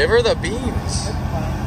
Give her the beans.